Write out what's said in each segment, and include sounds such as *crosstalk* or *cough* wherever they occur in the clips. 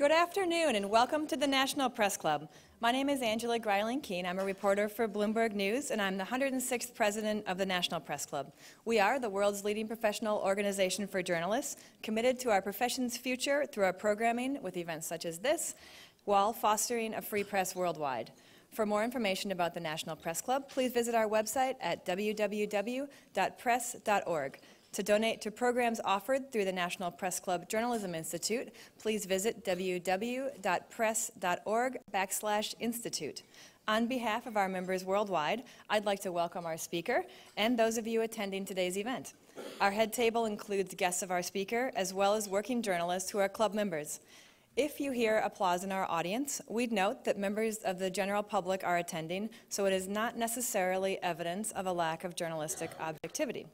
Good afternoon and welcome to the National Press Club. My name is Angela Greiling Keene. I'm a reporter for Bloomberg News and I'm the 106th president of the National Press Club. We are the world's leading professional organization for journalists, committed to our profession's future through our programming with events such as this, while fostering a free press worldwide. For more information about the National Press Club, please visit our website at www.press.org. To donate to programs offered through the National Press Club Journalism Institute, please visit www.press.org backslash institute. On behalf of our members worldwide, I'd like to welcome our speaker and those of you attending today's event. Our head table includes guests of our speaker as well as working journalists who are club members. If you hear applause in our audience, we'd note that members of the general public are attending, so it is not necessarily evidence of a lack of journalistic objectivity.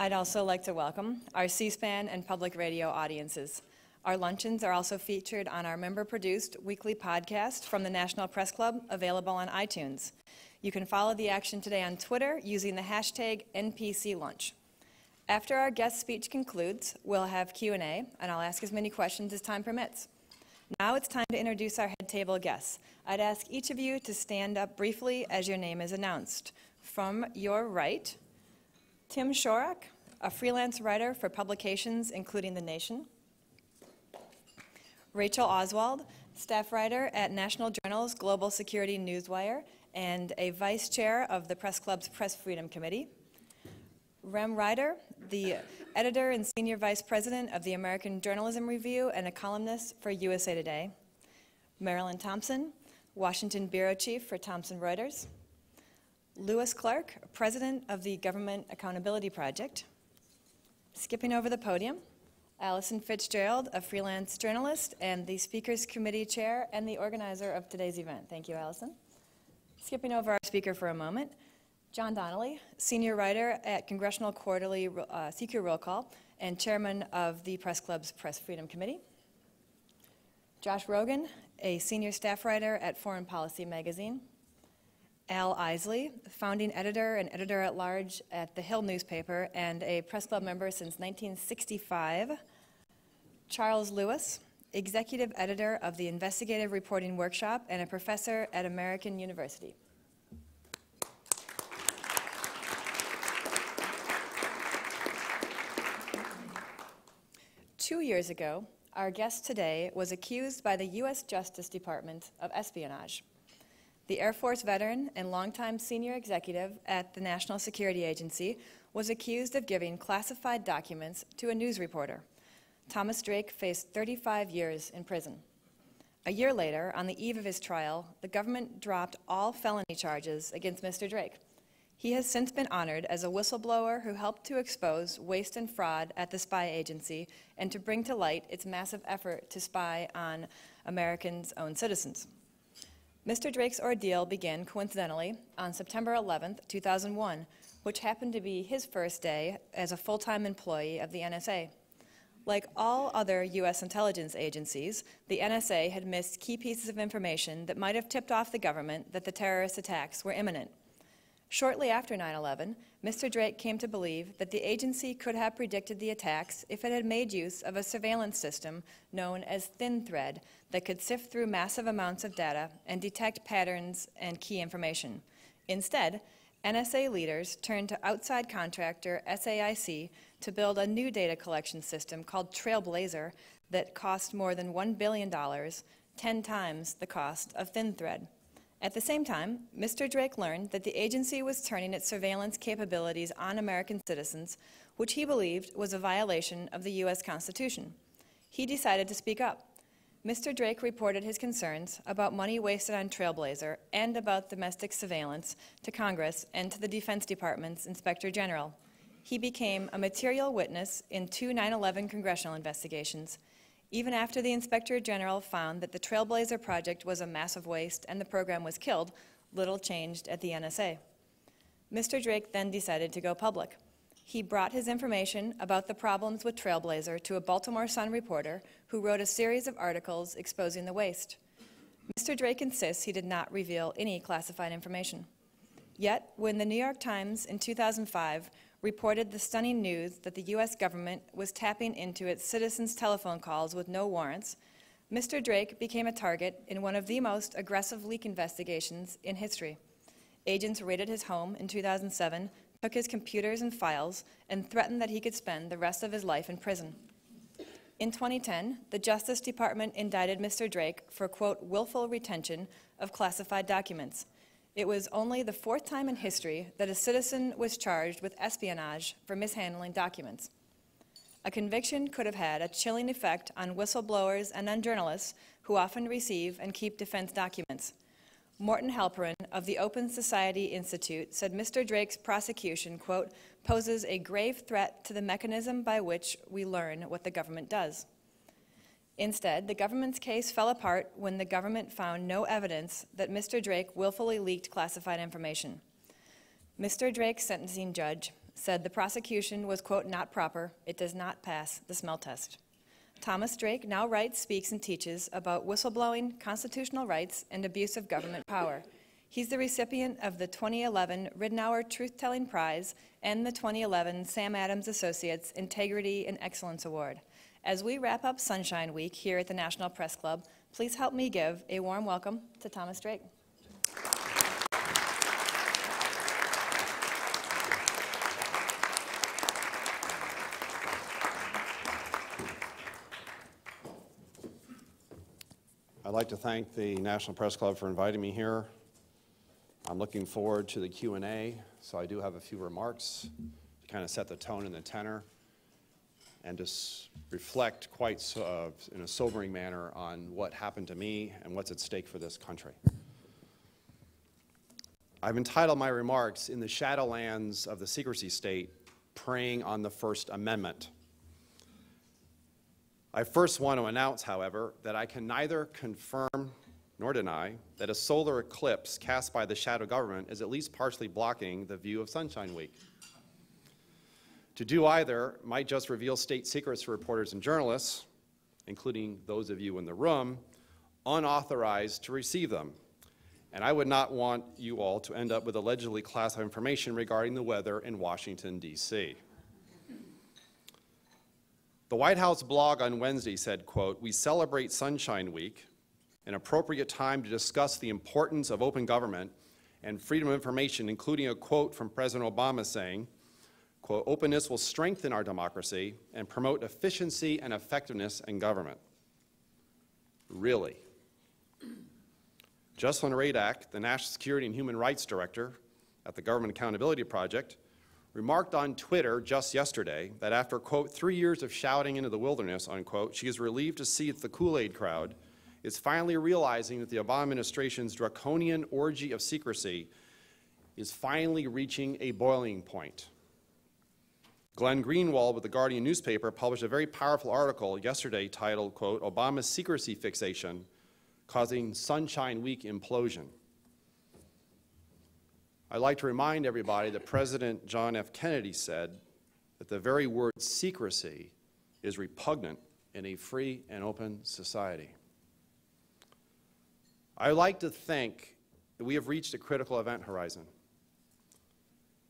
I'd also like to welcome our C-SPAN and public radio audiences. Our luncheons are also featured on our member-produced weekly podcast from the National Press Club, available on iTunes. You can follow the action today on Twitter using the hashtag NPCLunch. After our guest speech concludes, we'll have Q&A, and I'll ask as many questions as time permits. Now it's time to introduce our head table guests. I'd ask each of you to stand up briefly as your name is announced. From your right, Tim Shorrock, a freelance writer for publications including The Nation. Rachel Oswald, staff writer at National Journal's Global Security Newswire and a vice chair of the Press Club's Press Freedom Committee. Rem Rieder, the editor and senior vice president of the American Journalism Review and a columnist for USA Today. Marilyn Thompson, Washington bureau chief for Thomson Reuters. Louis Clark, president of the Government Accountability Project. Skipping over the podium, Allison Fitzgerald, a freelance journalist and the Speakers Committee chair and the organizer of today's event. Thank you, Allison. Skipping over our speaker for a moment, John Donnelly, senior writer at Congressional Quarterly uh, CQ Roll Call and chairman of the Press Club's Press Freedom Committee. Josh Rogin, a senior staff writer at Foreign Policy Magazine. Al Eisele, founding editor and editor at large at the Hill newspaper and a press club member since 1965. Charles Lewis, executive editor of the Investigative Reporting Workshop and a professor at American University. Two years ago, our guest today was accused by the U.S. Justice Department of espionage. The Air Force veteran and longtime senior executive at the National Security Agency was accused of giving classified documents to a news reporter. Thomas Drake faced 35 years in prison. A year later, on the eve of his trial, the government dropped all felony charges against Mr. Drake. He has since been honored as a whistleblower who helped to expose waste and fraud at the spy agency and to bring to light its massive effort to spy on Americans' own citizens. Mr. Drake's ordeal began coincidentally on September 11, 2001, which happened to be his first day as a full-time employee of the NSA. Like all other U.S. intelligence agencies, the NSA had missed key pieces of information that might have tipped off the government that the terrorist attacks were imminent. Shortly after 9 11, Mr. Drake came to believe that the agency could have predicted the attacks if it had made use of a surveillance system known as ThinThread that could sift through massive amounts of data and detect patterns and key information. Instead, NSA leaders turned to outside contractor SAIC to build a new data collection system called Trailblazer that cost more than $1 billion, 10 times the cost of ThinThread. At the same time, Mr. Drake learned that the agency was turning its surveillance capabilities on American citizens, which he believed was a violation of the U.S. Constitution. He decided to speak up. Mr. Drake reported his concerns about money wasted on Trailblazer and about domestic surveillance to Congress and to the Defense Department's Inspector General. He became a material witness in two 9 11 congressional investigations even after the Inspector General found that the Trailblazer project was a massive waste and the program was killed, little changed at the NSA. Mr. Drake then decided to go public. He brought his information about the problems with Trailblazer to a Baltimore Sun reporter who wrote a series of articles exposing the waste. Mr. Drake insists he did not reveal any classified information. Yet, when the New York Times in 2005 reported the stunning news that the U.S. government was tapping into its citizens' telephone calls with no warrants, Mr. Drake became a target in one of the most aggressive leak investigations in history. Agents raided his home in 2007, took his computers and files, and threatened that he could spend the rest of his life in prison. In 2010, the Justice Department indicted Mr. Drake for, quote, willful retention of classified documents. It was only the fourth time in history that a citizen was charged with espionage for mishandling documents. A conviction could have had a chilling effect on whistleblowers and on journalists who often receive and keep defense documents. Morton Halperin of the Open Society Institute said Mr. Drake's prosecution, quote, poses a grave threat to the mechanism by which we learn what the government does. Instead, the government's case fell apart when the government found no evidence that Mr. Drake willfully leaked classified information. Mr. Drake's sentencing judge said the prosecution was, quote, not proper, it does not pass the smell test. Thomas Drake now writes, speaks, and teaches about whistleblowing, constitutional rights, and abuse of government power. He's the recipient of the 2011 Ridenhour Truth Telling Prize and the 2011 Sam Adams Associates Integrity and Excellence Award. As we wrap up Sunshine Week here at the National Press Club, please help me give a warm welcome to Thomas Drake. I'd like to thank the National Press Club for inviting me here. I'm looking forward to the Q&A, so I do have a few remarks to kind of set the tone and the tenor and just reflect quite so, uh, in a sobering manner on what happened to me and what's at stake for this country. I've entitled my remarks, In the Shadowlands of the Secrecy State, Preying on the First Amendment. I first want to announce, however, that I can neither confirm nor deny that a solar eclipse cast by the shadow government is at least partially blocking the view of Sunshine Week. To do either might just reveal state secrets to reporters and journalists, including those of you in the room, unauthorized to receive them. And I would not want you all to end up with allegedly classified information regarding the weather in Washington, D.C. The White House blog on Wednesday said, quote, we celebrate Sunshine Week, an appropriate time to discuss the importance of open government and freedom of information, including a quote from President Obama saying, quote, openness will strengthen our democracy and promote efficiency and effectiveness in government. Really? Jesselyn Radack, the National Security and Human Rights Director at the Government Accountability Project, remarked on Twitter just yesterday that after, quote, three years of shouting into the wilderness, unquote, she is relieved to see that the Kool-Aid crowd is finally realizing that the Obama administration's draconian orgy of secrecy is finally reaching a boiling point. Glenn Greenwald with the Guardian newspaper published a very powerful article yesterday titled, quote, Obama's secrecy fixation causing Sunshine Week implosion. I'd like to remind everybody that President John F. Kennedy said that the very word secrecy is repugnant in a free and open society. I like to think that we have reached a critical event horizon.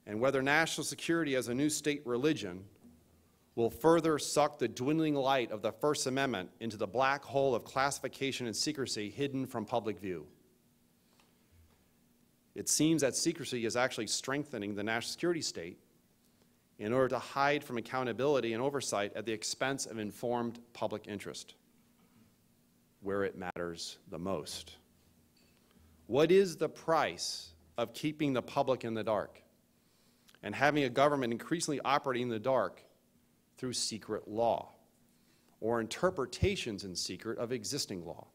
And whether national security as a new state religion will further suck the dwindling light of the First Amendment into the black hole of classification and secrecy hidden from public view. It seems that secrecy is actually strengthening the national security state in order to hide from accountability and oversight at the expense of informed public interest, where it matters the most. What is the price of keeping the public in the dark and having a government increasingly operating in the dark through secret law or interpretations in secret of existing law?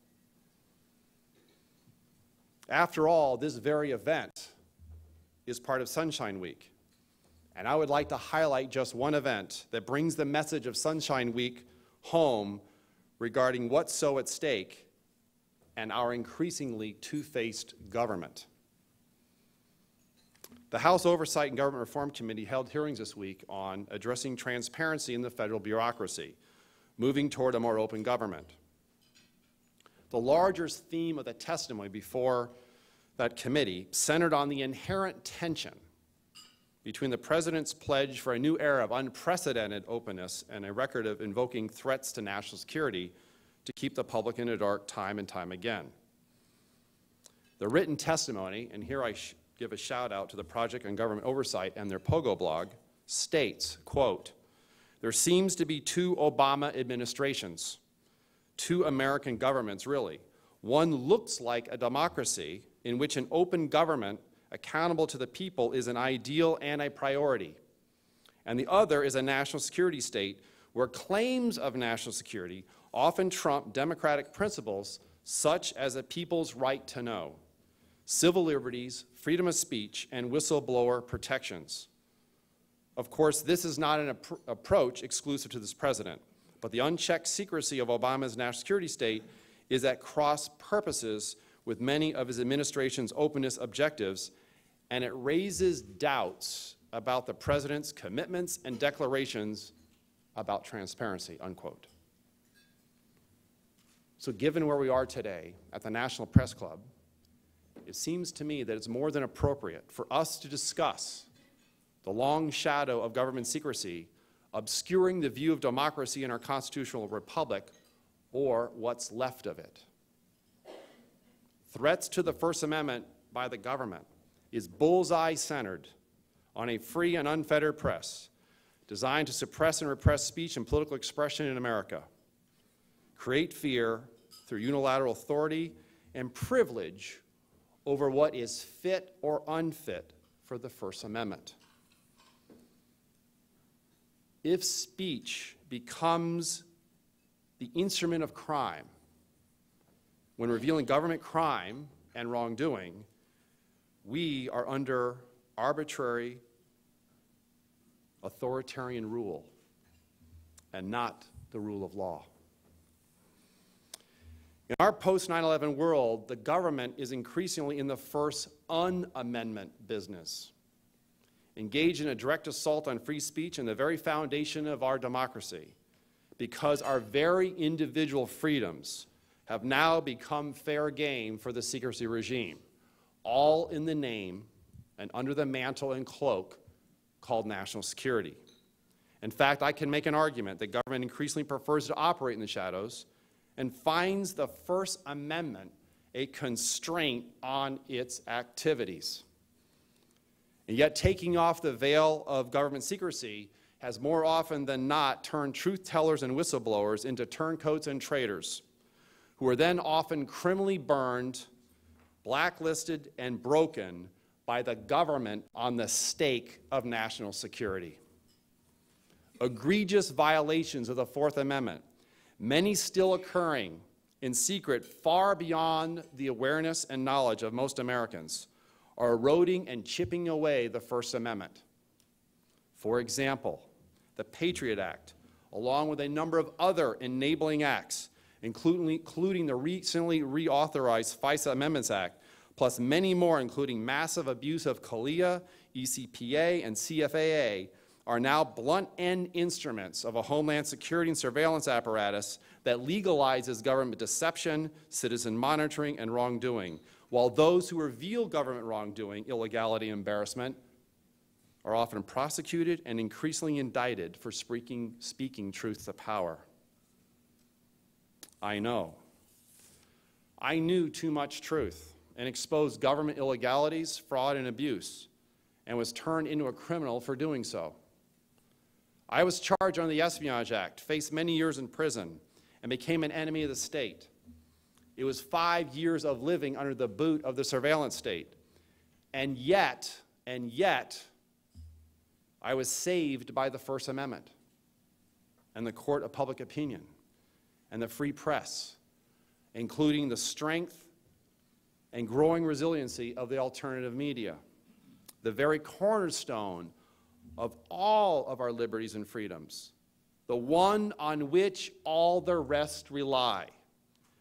After all, this very event is part of Sunshine Week. And I would like to highlight just one event that brings the message of Sunshine Week home regarding what's so at stake and our increasingly two-faced government. The House Oversight and Government Reform Committee held hearings this week on addressing transparency in the federal bureaucracy, moving toward a more open government. The larger theme of the testimony before that committee centered on the inherent tension between the President's pledge for a new era of unprecedented openness and a record of invoking threats to national security to keep the public in the dark time and time again. The written testimony, and here I give a shout out to the Project on Government Oversight and their Pogo blog, states, quote, there seems to be two Obama administrations, two American governments, really. One looks like a democracy in which an open government accountable to the people is an ideal and a priority. And the other is a national security state where claims of national security often trump democratic principles such as a people's right to know, civil liberties, freedom of speech, and whistleblower protections. Of course, this is not an approach exclusive to this president, but the unchecked secrecy of Obama's national security state is at cross purposes with many of his administration's openness objectives, and it raises doubts about the president's commitments and declarations about transparency, unquote. So given where we are today at the National Press Club, it seems to me that it's more than appropriate for us to discuss the long shadow of government secrecy obscuring the view of democracy in our constitutional republic or what's left of it. Threats to the First Amendment by the government is bullseye centered on a free and unfettered press designed to suppress and repress speech and political expression in America, create fear through unilateral authority and privilege over what is fit or unfit for the First Amendment. If speech becomes the instrument of crime, when revealing government crime and wrongdoing, we are under arbitrary authoritarian rule and not the rule of law. In our post 9 11 world, the government is increasingly in the first unamendment business, engaged in a direct assault on free speech and the very foundation of our democracy, because our very individual freedoms have now become fair game for the secrecy regime, all in the name and under the mantle and cloak called national security. In fact, I can make an argument that government increasingly prefers to operate in the shadows and finds the First Amendment a constraint on its activities. And yet, taking off the veil of government secrecy has more often than not turned truth tellers and whistleblowers into turncoats and traitors, who are then often criminally burned, blacklisted, and broken by the government on the stake of national security. Egregious violations of the Fourth Amendment, many still occurring in secret far beyond the awareness and knowledge of most Americans, are eroding and chipping away the First Amendment. For example, the Patriot Act, along with a number of other enabling acts, including, including the recently reauthorized FISA Amendments Act, plus many more, including massive abuse of CALEA, ECPA, and CFAA, are now blunt end instruments of a homeland security and surveillance apparatus that legalizes government deception, citizen monitoring, and wrongdoing, while those who reveal government wrongdoing, illegality, and embarrassment are often prosecuted and increasingly indicted for speaking, speaking truth to power. I know. I knew too much truth and exposed government illegalities, fraud, and abuse, and was turned into a criminal for doing so. I was charged under the Espionage Act, faced many years in prison, and became an enemy of the state. It was five years of living under the boot of the surveillance state. And yet, and yet, I was saved by the First Amendment and the court of public opinion and the free press, including the strength and growing resiliency of the alternative media, the very cornerstone of all of our liberties and freedoms, the one on which all the rest rely,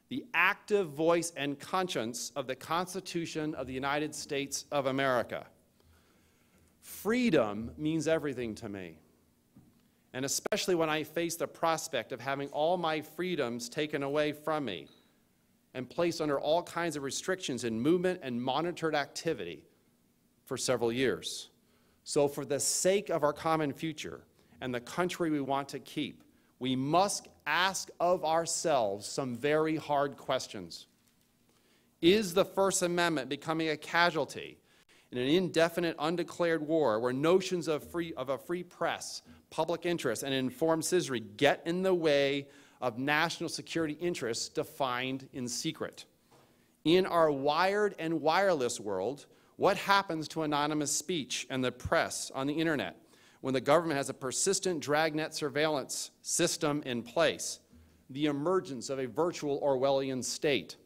the active voice and conscience of the Constitution of the United States of America. Freedom means everything to me. And especially when I face the prospect of having all my freedoms taken away from me and placed under all kinds of restrictions in movement and monitored activity for several years. So for the sake of our common future and the country we want to keep, we must ask of ourselves some very hard questions. Is the First Amendment becoming a casualty in an indefinite, undeclared war where notions of, free, of a free press, public interest, and informed citizenry get in the way of national security interests defined in secret? In our wired and wireless world, what happens to anonymous speech and the press on the internet when the government has a persistent dragnet surveillance system in place? The emergence of a virtual Orwellian state.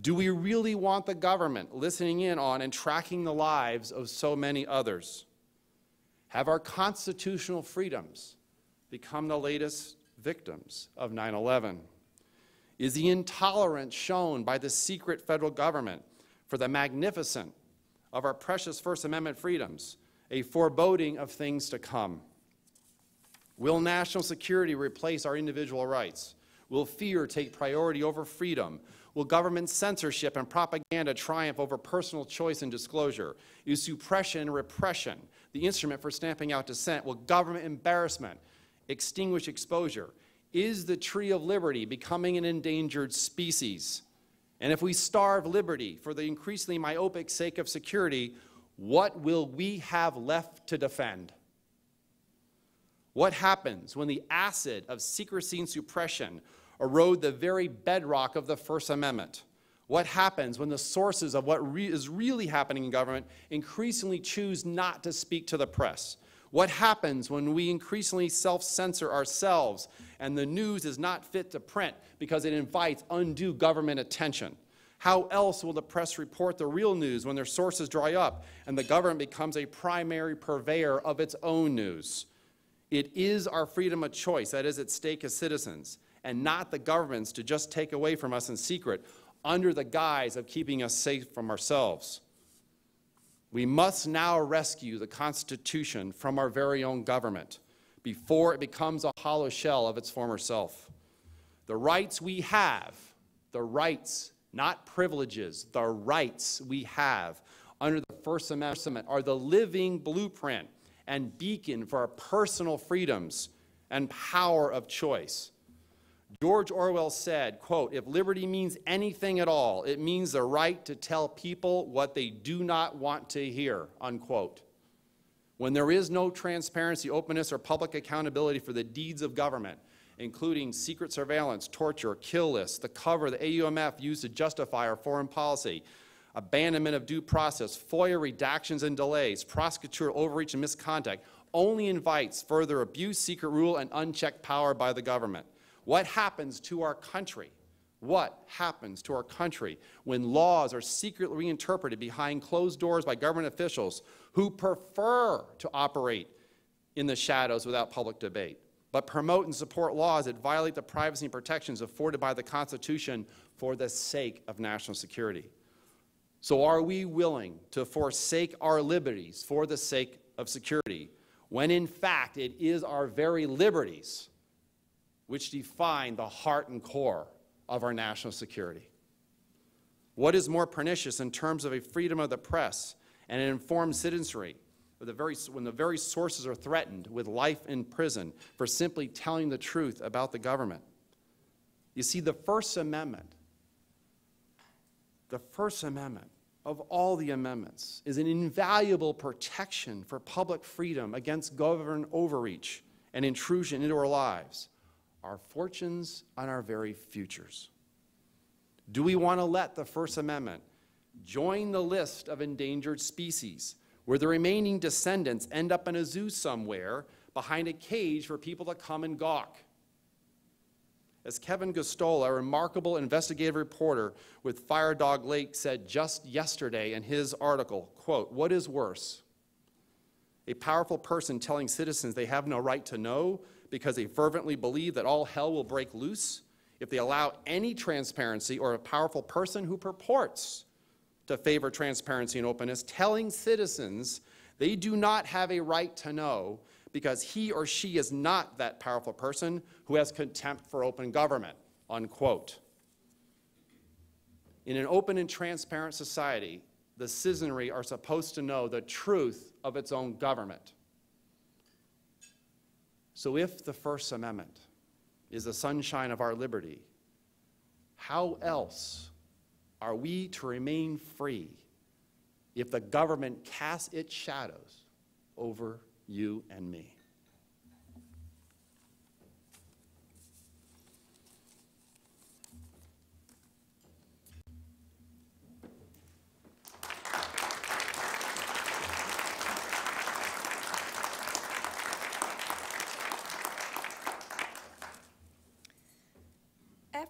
Do we really want the government listening in on and tracking the lives of so many others? Have our constitutional freedoms become the latest victims of 9 11? Is the intolerance shown by the secret federal government for the magnificent of our precious First Amendment freedoms a foreboding of things to come? Will national security replace our individual rights? Will fear take priority over freedom? Will government censorship and propaganda triumph over personal choice and disclosure? Is suppression and repression the instrument for stamping out dissent? Will government embarrassment extinguish exposure? Is the tree of liberty becoming an endangered species? And if we starve liberty for the increasingly myopic sake of security, what will we have left to defend? What happens when the acid of secrecy and suppression erode the very bedrock of the First Amendment? What happens when the sources of what re is really happening in government increasingly choose not to speak to the press? What happens when we increasingly self censor ourselves and the news is not fit to print because it invites undue government attention? How else will the press report the real news when their sources dry up and the government becomes a primary purveyor of its own news? It is our freedom of choice that is at stake as citizens and not the government's to just take away from us in secret under the guise of keeping us safe from ourselves. We must now rescue the Constitution from our very own government before it becomes a hollow shell of its former self. The rights we have, the rights, not privileges, the rights we have under the First Amendment are the living blueprint and beacon for our personal freedoms and power of choice. George Orwell said, quote, if liberty means anything at all, it means the right to tell people what they do not want to hear, unquote. When there is no transparency, openness, or public accountability for the deeds of government, including secret surveillance, torture, kill lists, the cover the AUMF used to justify our foreign policy, abandonment of due process, FOIA redactions and delays, prosecutorial overreach and misconduct, only invites further abuse, secret rule, and unchecked power by the government. What happens to our country? What happens to our country when laws are secretly reinterpreted behind closed doors by government officials who prefer to operate in the shadows without public debate, but promote and support laws that violate the privacy and protections afforded by the Constitution for the sake of national security? So, are we willing to forsake our liberties for the sake of security when, in fact, it is our very liberties? which define the heart and core of our national security. What is more pernicious in terms of a freedom of the press and an informed citizenry the very, when the very sources are threatened with life in prison for simply telling the truth about the government? You see, the First Amendment, the First Amendment of all the amendments, is an invaluable protection for public freedom against government overreach and intrusion into our lives our fortunes, and our very futures. Do we want to let the First Amendment join the list of endangered species where the remaining descendants end up in a zoo somewhere behind a cage for people to come and gawk? As Kevin Gosztola, a remarkable investigative reporter with Firedoglake, said just yesterday in his article, quote, what is worse? A powerful person telling citizens they have no right to know because they fervently believe that all hell will break loose if they allow any transparency or a powerful person who purports to favor transparency and openness telling citizens they do not have a right to know because he or she is not that powerful person who has contempt for open government, unquote. In an open and transparent society, the citizenry are supposed to know the truth of its own government. So if the First Amendment is the sunshine of our liberty. How else are we to remain free if the government casts its shadows over you and me?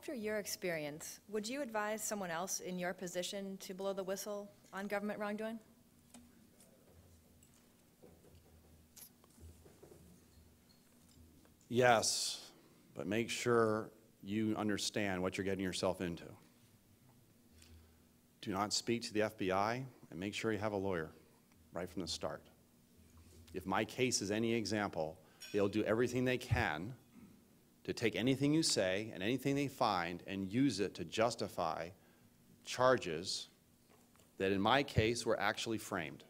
After your experience, would you advise someone else in your position to blow the whistle on government wrongdoing? Yes, but make sure you understand what you're getting yourself into. Do not speak to the FBI and make sure you have a lawyer right from the start. If my case is any example, they'll do everything they can to take anything you say and anything they find and use it to justify charges that in my case were actually framed.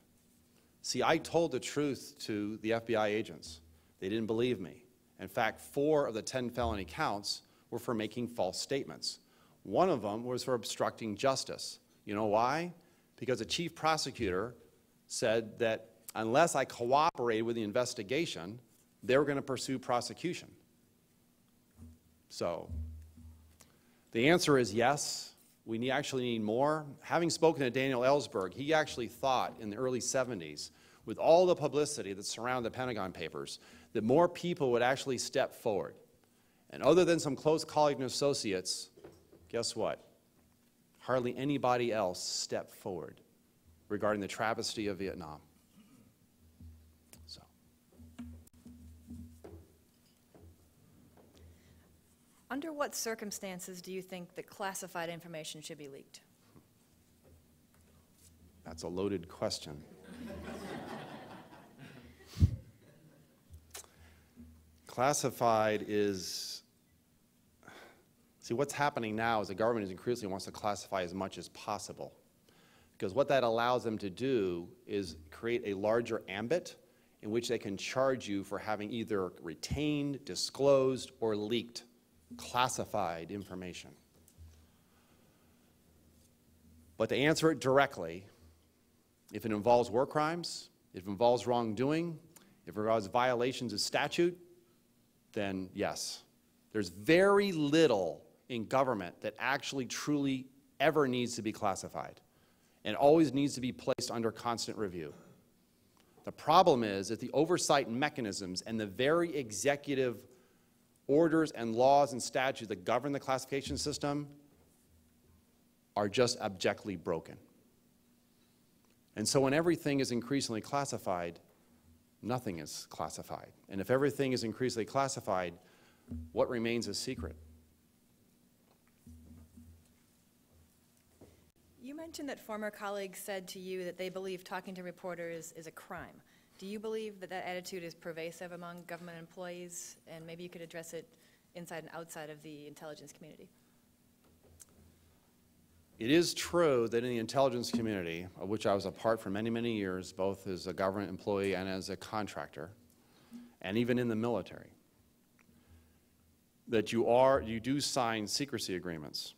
See, I told the truth to the FBI agents. They didn't believe me. In fact, four of the 10 felony counts were for making false statements. One of them was for obstructing justice. You know why? Because the chief prosecutor said that unless I cooperated with the investigation, they were going to pursue prosecution. So the answer is yes. We actually need more. Having spoken to Daniel Ellsberg, he actually thought in the early 70s, with all the publicity that surrounded the Pentagon Papers, that more people would actually step forward. And other than some close colleagues and associates, guess what? Hardly anybody else stepped forward regarding the travesty of Vietnam. Under what circumstances do you think that classified information should be leaked? that's a loaded question. Classified is, see, what's happening now is the government is increasingly wants to classify as much as possible. Because what that allows them to do is create a larger ambit in which they can charge you for having either retained, disclosed, or leaked classified information. But to answer it directly, if it involves war crimes, if it involves wrongdoing, if it involves violations of statute, then yes. There's very little in government that actually truly ever needs to be classified and always needs to be placed under constant review. The problem is that the oversight mechanisms and the very executive orders and laws and statutes that govern the classification system are just abjectly broken. And so when everything is increasingly classified, nothing is classified. And if everything is increasingly classified, what remains a secret? You mentioned that former colleagues said to you that they believe talking to reporters is a crime. Do you believe that that attitude is pervasive among government employees? And maybe you could address it inside and outside of the intelligence community. It is true that in the intelligence community, of which I was a part for many, many years, both as a government employee and as a contractor, and even in the military, that you are, you do sign secrecy agreements.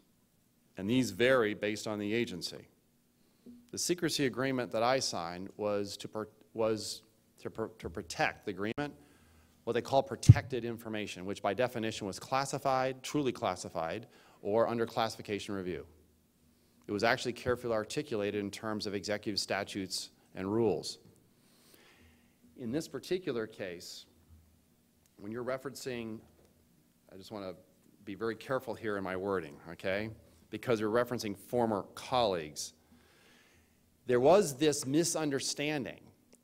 And these vary based on the agency. The secrecy agreement that I signed was to, was to, per- to protect the agreement, what they call protected information, which by definition was classified, truly classified, or under classification review. It was actually carefully articulated in terms of executive statutes and rules. In this particular case, when you're referencing, I just want to be very careful here in my wording, okay? Because you're referencing former colleagues. There was this misunderstanding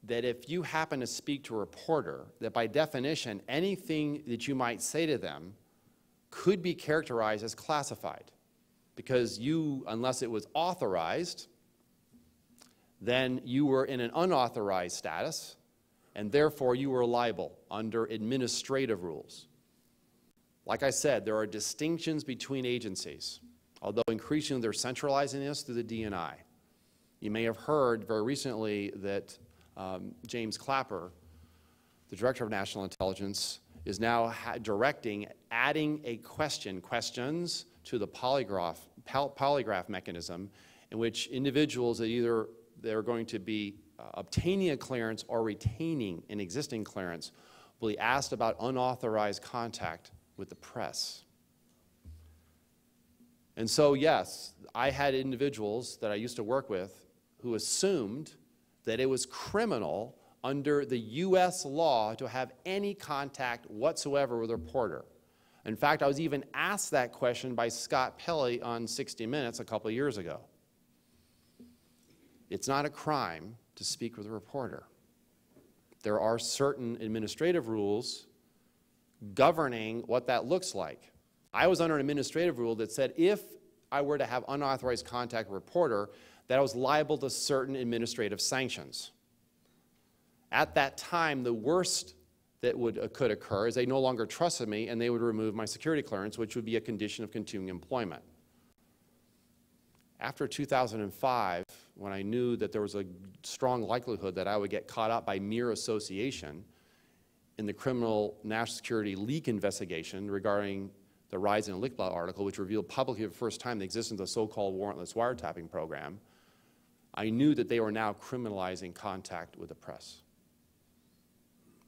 that if you happen to speak to a reporter, that by definition, anything that you might say to them could be characterized as classified because you, unless it was authorized, then you were in an unauthorized status, and therefore you were liable under administrative rules. Like I said, there are distinctions between agencies, although increasingly they're centralizing this through the DNI. You may have heard very recently that um, James Clapper, the Director of National Intelligence, is now directing, adding a question, questions to the polygraph, polygraph mechanism in which individuals that either they're going to be uh, obtaining a clearance or retaining an existing clearance will be asked about unauthorized contact with the press. And so, yes, I had individuals that I used to work with who assumed that it was criminal under the U.S. law to have any contact whatsoever with a reporter. In fact, I was even asked that question by Scott Pelley on 60 Minutes a couple years ago. It's not a crime to speak with a reporter. There are certain administrative rules governing what that looks like. I was under an administrative rule that said if I were to have unauthorized contact with a reporter, that I was liable to certain administrative sanctions. At that time, the worst that would, uh, could occur is they no longer trusted me and they would remove my security clearance, which would be a condition of continuing employment. After 2005, when I knew that there was a strong likelihood that I would get caught up by mere association in the criminal national security leak investigation regarding the Risen and Lichtblau article, which revealed publicly for the first time the existence of the so-called warrantless wiretapping program, I knew that they were now criminalizing contact with the press.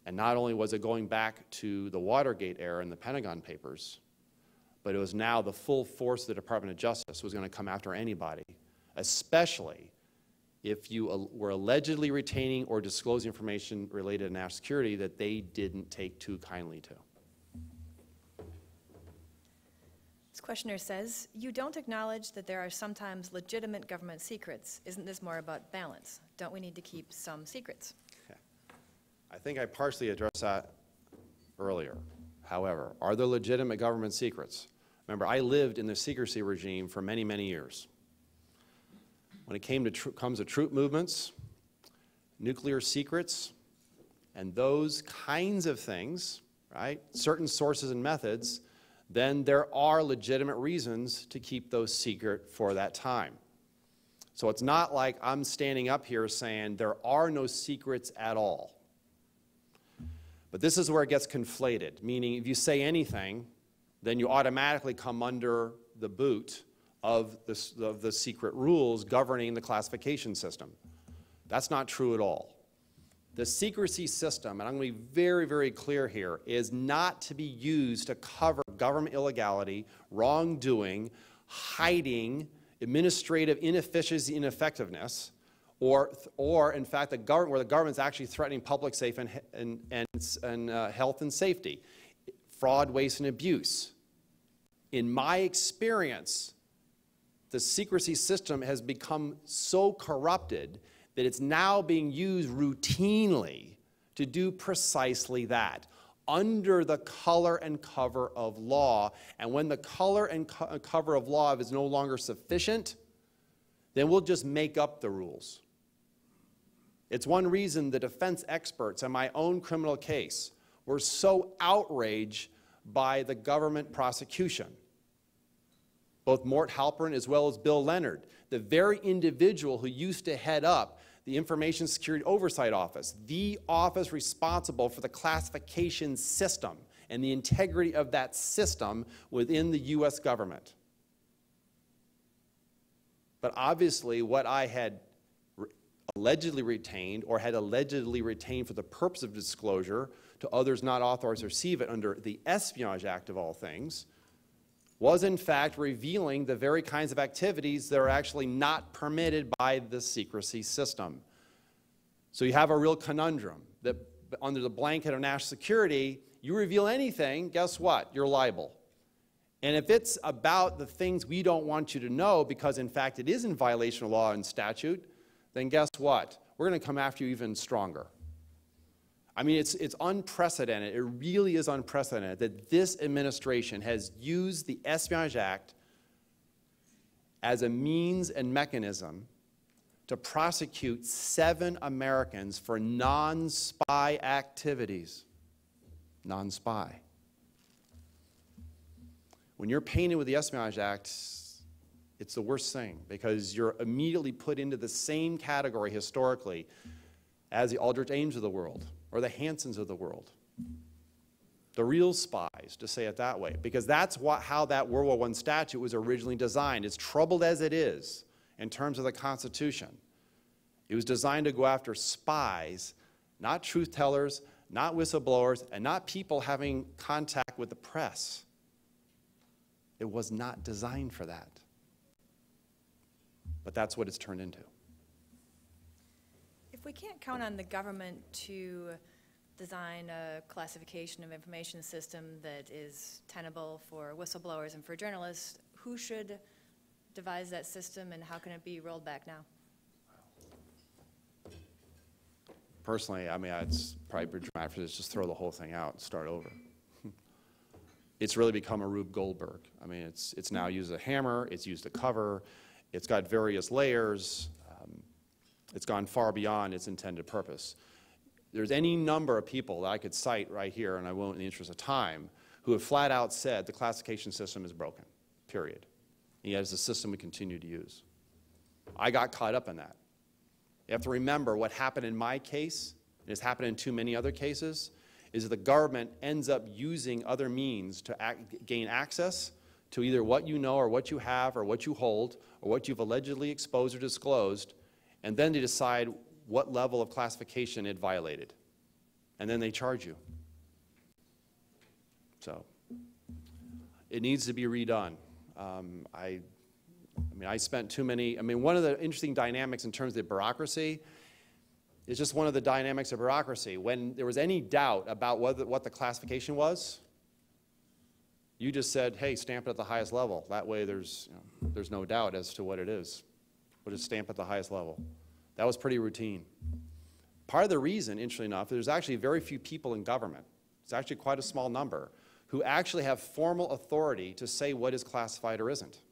And not only was it going back to the Watergate era and the Pentagon Papers, but it was now the full force of the Department of Justice was going to come after anybody, especially if you al- were allegedly retaining or disclosing information related to national security that they didn't take too kindly to. Questioner says, "You don't acknowledge that there are sometimes legitimate government secrets. Isn't this more about balance? Don't we need to keep some secrets?" I think I partially addressed that earlier. However, are there legitimate government secrets? Remember, I lived in the secrecy regime for many, many years. When it came to comes to troop movements, nuclear secrets, and those kinds of things, right? Certain sources and methods, then there are legitimate reasons to keep those secret for that time. So it's not like I'm standing up here saying there are no secrets at all. But this is where it gets conflated, meaning if you say anything, then you automatically come under the boot of the, of the secret rules governing the classification system. That's not true at all. The secrecy system, and I'm going to be very, very clear here, is not to be used to cover government illegality, wrongdoing, hiding, administrative inefficiency, ineffectiveness, or, or in fact, the government, where the government's actually threatening public safe and, and, and, and uh, health and safety, fraud, waste, and abuse. In my experience, the secrecy system has become so corrupted that it's now being used routinely to do precisely that under the color and cover of law. And when the color and co- uh, cover of law is no longer sufficient, then we'll just make up the rules. It's one reason the defense experts in my own criminal case were so outraged by the government prosecution. Both Mort Halperin as well as Bill Leonard, the very individual who used to head up the Information Security Oversight Office, the office responsible for the classification system and the integrity of that system within the U.S. government. But obviously, what I had re- allegedly retained or had allegedly retained for the purpose of disclosure to others not authorized to receive it under the Espionage Act of all things was in fact revealing the very kinds of activities that are actually not permitted by the secrecy system. So you have a real conundrum that under the blanket of national security, you reveal anything, guess what? You're liable. And if it's about the things we don't want you to know, because in fact it is in violation of law and statute, then guess what? We're going to come after you even stronger. I mean, it's, it's unprecedented. It really is unprecedented that this administration has used the Espionage Act as a means and mechanism to prosecute seven Americans for non spy activities. Non spy. When you're painted with the Espionage Act, it's the worst thing because you're immediately put into the same category historically as the Aldrich Ames of the world or the Hanssens of the world. the real spies, to say it that way, because that's what, how that World War I statute was originally designed. As troubled as it is in terms of the Constitution, it was designed to go after spies, not truth tellers, not whistleblowers, and not people having contact with the press. It was not designed for that. But that's what it's turned into. We can't count on the government to design a classification of information system that is tenable for whistleblowers and for journalists, who should devise that system and how can it be rolled back now? Personally, I mean, it's probably dramatic for this, just throw the whole thing out and start over. *laughs* it's really become a Rube Goldberg. I mean, it's, it's now used as a hammer, it's used to cover, it's got various layers, it's gone far beyond its intended purpose. There's any number of people that I could cite right here, and I won't in the interest of time, who have flat out said the classification system is broken, period. And yet it's a system we continue to use. I got caught up in that. You have to remember what happened in my case, and it's happened in too many other cases, is that the government ends up using other means to act, gain access to either what you know or what you have or what you hold or what you've allegedly exposed or disclosed, and then they decide what level of classification it violated. And then they charge you. So it needs to be redone. Um, I I mean, I spent too many, I mean, one of the interesting dynamics in terms of the bureaucracy is just one of the dynamics of bureaucracy. When there was any doubt about whether, what the classification was, you just said, hey, stamp it at the highest level. That way there's, you know, there's no doubt as to what it is. We'll just stamp at the highest level. That was pretty routine. Part of the reason, interestingly enough, there's actually very few people in government. It's actually quite a small number who actually have formal authority to say what is classified or isn't.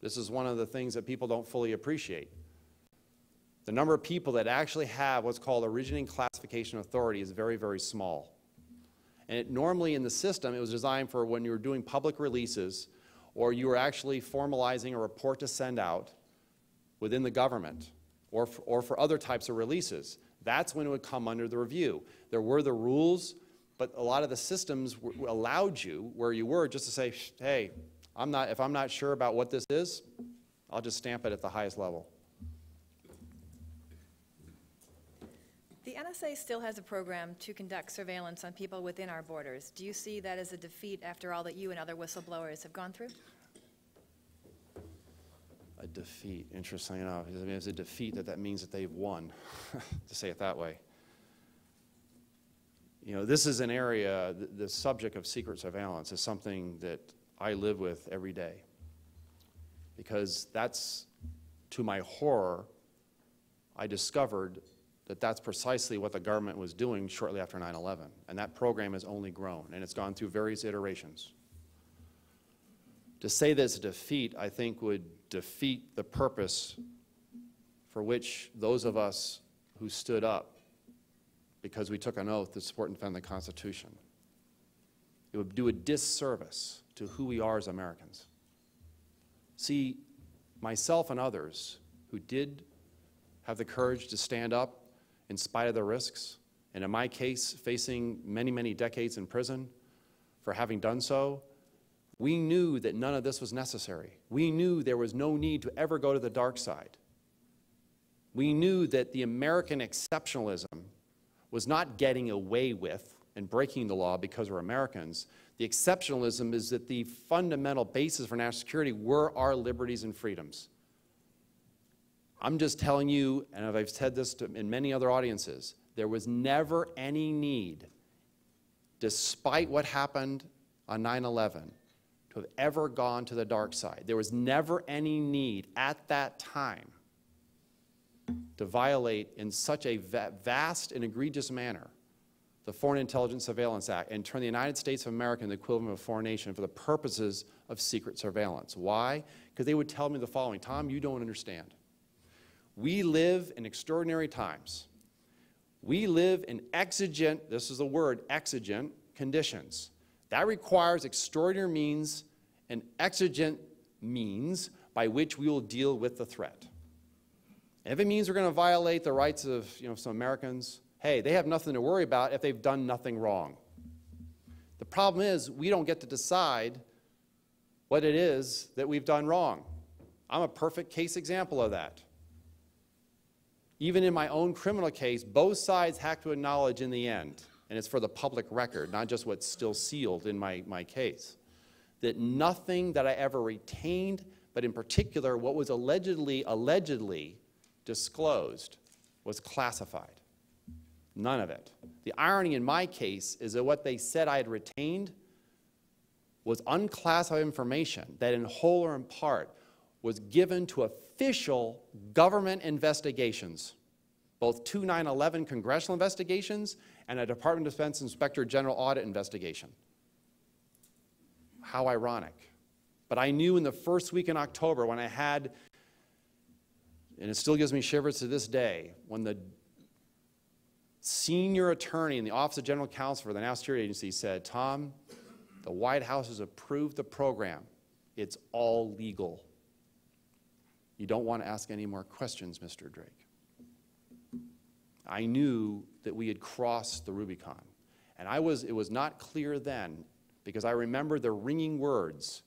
This is one of the things that people don't fully appreciate. The number of people that actually have what's called originating classification authority is very, very small. And it, normally in the system, it was designed for when you were doing public releases or you were actually formalizing a report to send out within the government or for, or for other types of releases. That's when it would come under the review. There were the rules, but a lot of the systems allowed you, where you were, just to say, hey, I'm not, if I'm not sure about what this is, I'll just stamp it at the highest level. The NSA still has a program to conduct surveillance on people within our borders. Do you see that as a defeat after all that you and other whistleblowers have gone through? A defeat, interesting enough. I mean, it's a defeat that that means that they've won, *laughs* to say it that way. You know, this is an area, the, subject of secret surveillance is something that I live with every day. Because that's, to my horror, I discovered that that's precisely what the government was doing shortly after 9 11. And that program has only grown, and it's gone through various iterations. To say this a defeat, I think, would defeat the purpose for which those of us who stood up because we took an oath to support and defend the Constitution. It would do a disservice to who we are as Americans. See, myself and others who did have the courage to stand up in spite of the risks, and in my case, facing many, many decades in prison for having done so, we knew that none of this was necessary. We knew there was no need to ever go to the dark side. We knew that the American exceptionalism was not getting away with and breaking the law because we're Americans, the exceptionalism is that the fundamental basis for national security were our liberties and freedoms. I'm just telling you, and I've said this to, in many other audiences, there was never any need, despite what happened on 9 11, to have ever gone to the dark side. There was never any need at that time to violate in such a vast and egregious manner the Foreign Intelligence Surveillance Act and turn the United States of America into the equivalent of a foreign nation for the purposes of secret surveillance. Why? Because they would tell me the following Tom, you don't understand. We live in extraordinary times. We live in exigent, this is the word, exigent conditions. That requires extraordinary means and exigent means by which we will deal with the threat. And if it means we're going to violate the rights of you know, some Americans, hey, they have nothing to worry about if they've done nothing wrong. The problem is, we don't get to decide what it is that we've done wrong. I'm a perfect case example of that. Even in my own criminal case, both sides have to acknowledge in the end, and it's for the public record, not just what's still sealed in my, my case, that nothing that I ever retained, but in particular what was allegedly, allegedly disclosed, was classified. None of it. The irony in my case is that what they said I had retained was unclassified information that in whole or in part was given to official government investigations, both two 9/11 congressional investigations and a Department of Defense Inspector General audit investigation. How ironic. But I knew in the first week in October when I had, and it still gives me shivers to this day, when the senior attorney in the Office of General Counsel for the National Security Agency said, Tom, the White House has approved the program. It's all legal. You don't want to ask any more questions, Mr. Drake. I knew that we had crossed the Rubicon. And I was, it was not clear then because I remember the ringing words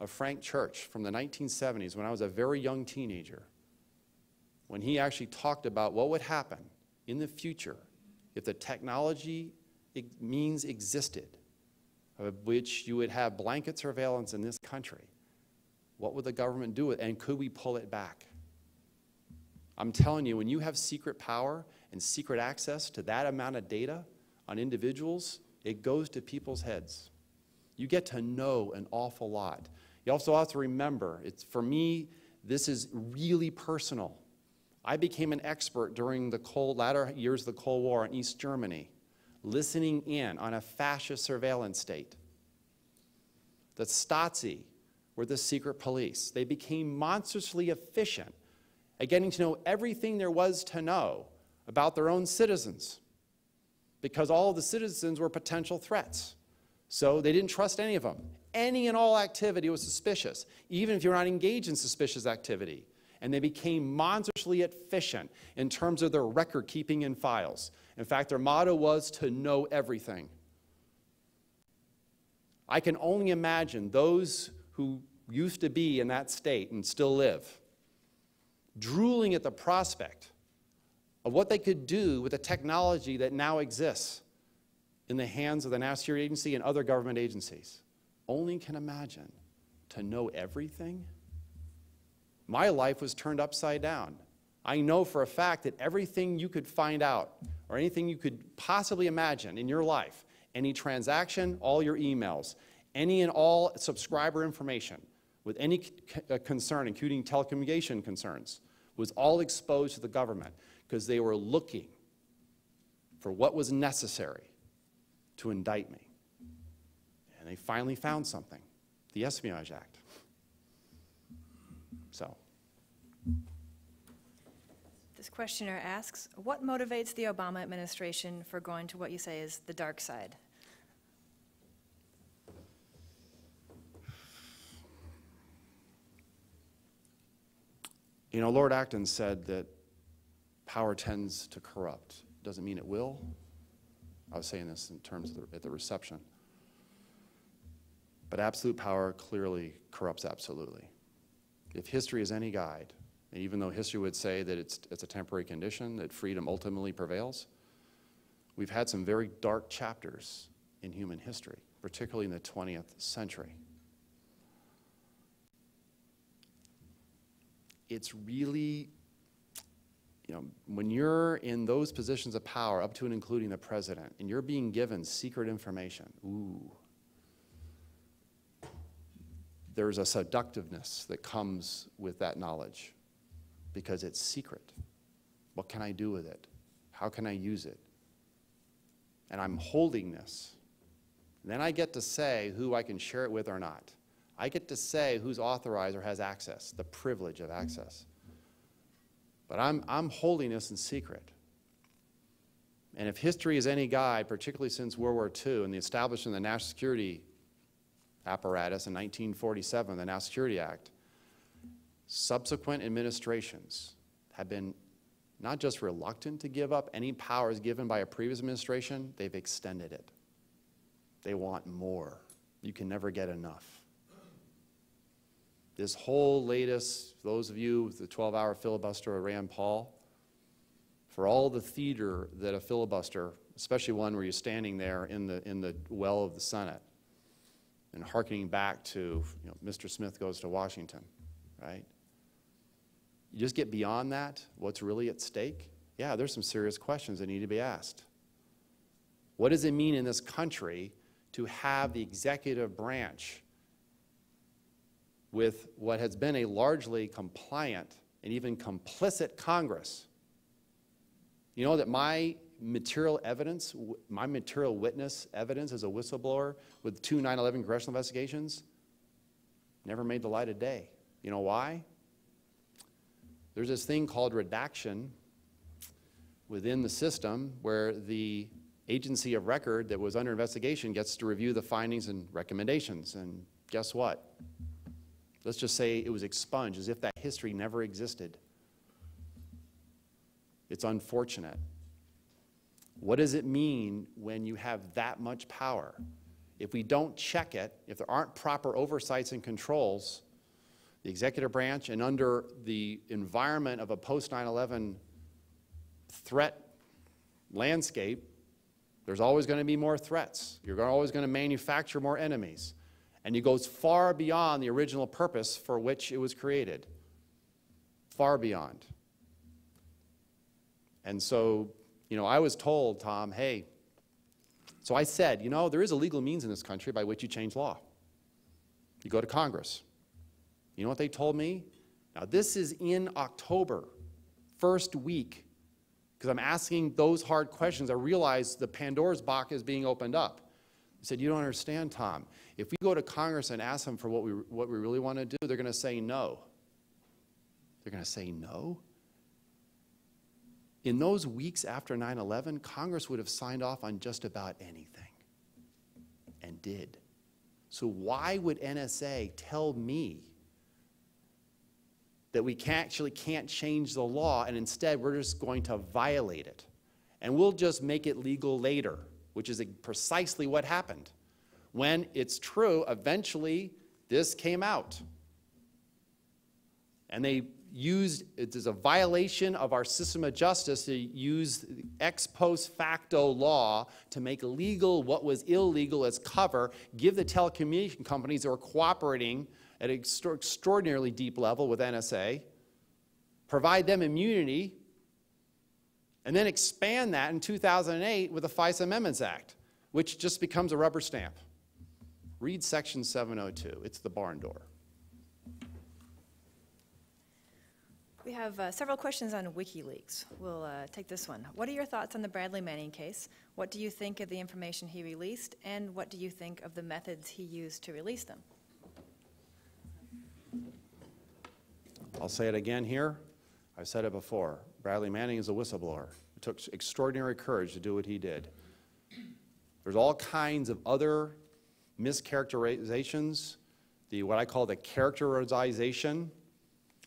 of Frank Church from the 1970s when I was a very young teenager, when he actually talked about what would happen in the future if the technology means existed of which you would have blanket surveillance in this country, what would the government do and could we pull it back? I'm telling you, when you have secret power and secret access to that amount of data on individuals, it goes to people's heads. You get to know an awful lot. You also have to remember, it's, for me, this is really personal. I became an expert during the cold, latter years of the Cold War in East Germany listening in on a fascist surveillance state. The Stasi were the secret police. They became monstrously efficient at getting to know everything there was to know about their own citizens because all of the citizens were potential threats. So they didn't trust any of them. Any and all activity was suspicious, even if you're not engaged in suspicious activity. And they became monstrously efficient in terms of their record keeping in files. In fact, their motto was to know everything. I can only imagine those who used to be in that state and still live, drooling at the prospect of what they could do with the technology that now exists in the hands of the National Security Agency and other government agencies. Only can imagine to know everything. My life was turned upside down. I know for a fact that everything you could find out or anything you could possibly imagine in your life, any transaction, all your emails, any and all subscriber information with any uh, concern, including telecommunication concerns, was all exposed to the government because they were looking for what was necessary to indict me. And they finally found something the Espionage Act. So. This questioner asks, what motivates the Obama administration for going to what you say is the dark side? You know, Lord Acton said that power tends to corrupt. Doesn't mean it will. I was saying this in terms of the, at the reception. But absolute power clearly corrupts absolutely. If history is any guide, and even though history would say that it's, it's a temporary condition, that freedom ultimately prevails, we've had some very dark chapters in human history, particularly in the 20th century. It's really, you know, when you're in those positions of power, up to and including the president, and you're being given secret information, ooh, there's a seductiveness that comes with that knowledge because it's secret. What can I do with it? How can I use it? And I'm holding this. And then I get to say who I can share it with or not. I get to say who's authorized or has access, the privilege of access. But I'm, I'm holding this in secret. And if history is any guide, particularly since World War II and the establishment of the national security apparatus in 1947, the National Security Act, subsequent administrations have been not just reluctant to give up any powers given by a previous administration, they've extended it. They want more. You can never get enough. This whole latest, those of you with the 12 hour filibuster of Rand Paul, for all the theater that a filibuster, especially one where you're standing there in the, in the well of the Senate and hearkening back to, you know, Mr. Smith goes to Washington, right? You just get beyond that, what's really at stake? Yeah, there's some serious questions that need to be asked. What does it mean in this country to have the executive branch with what has been a largely compliant and even complicit Congress? You know that my material evidence, my material witness evidence as a whistleblower with two 9 11 congressional investigations never made the light of day. You know why? There's this thing called redaction within the system where the agency of record that was under investigation gets to review the findings and recommendations. And guess what? Let's just say it was expunged as if that history never existed. It's unfortunate. What does it mean when you have that much power? If we don't check it, if there aren't proper oversights and controls, the executive branch and under the environment of a post 9 11 threat landscape, there's always going to be more threats. You're always going to manufacture more enemies. And it goes far beyond the original purpose for which it was created. Far beyond. And so, you know, I was told, Tom, hey, so I said, you know, there is a legal means in this country by which you change law. You go to Congress. You know what they told me? Now, this is in October, first week, because I'm asking those hard questions. I realize the Pandora's box is being opened up. I said, You don't understand, Tom. If we go to Congress and ask them for what we, what we really want to do, they're going to say no. They're going to say no? In those weeks after 9 11, Congress would have signed off on just about anything and did. So, why would NSA tell me that we can't, actually can't change the law and instead we're just going to violate it? And we'll just make it legal later, which is precisely what happened. When it's true, eventually this came out. And they used, it is a violation of our system of justice to use ex post facto law to make legal what was illegal as cover, give the telecommunication companies that were cooperating at an extra- extraordinarily deep level with NSA, provide them immunity, and then expand that in 2008 with the FISA Amendments Act, which just becomes a rubber stamp. Read Section 702, it's the barn door. We have uh, several questions on WikiLeaks. We'll uh, take this one. What are your thoughts on the Bradley Manning case? What do you think of the information he released, and what do you think of the methods he used to release them? I'll say it again here. I've said it before. Bradley Manning is a whistleblower. It took extraordinary courage to do what he did. There's all kinds of other mischaracterizations, the what I call the characterization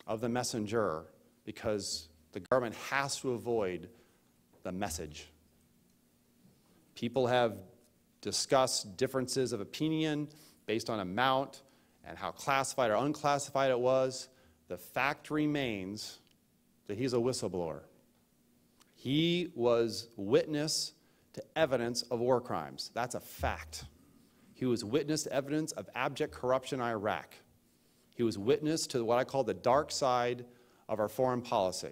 of the messenger, because the government has to avoid the message. People have discussed differences of opinion based on amount and how classified or unclassified it was. The fact remains that he's a whistleblower. He was witness to evidence of war crimes. That's a fact. He was witness to evidence of abject corruption in Iraq. He was witness to what I call the dark side of our foreign policy.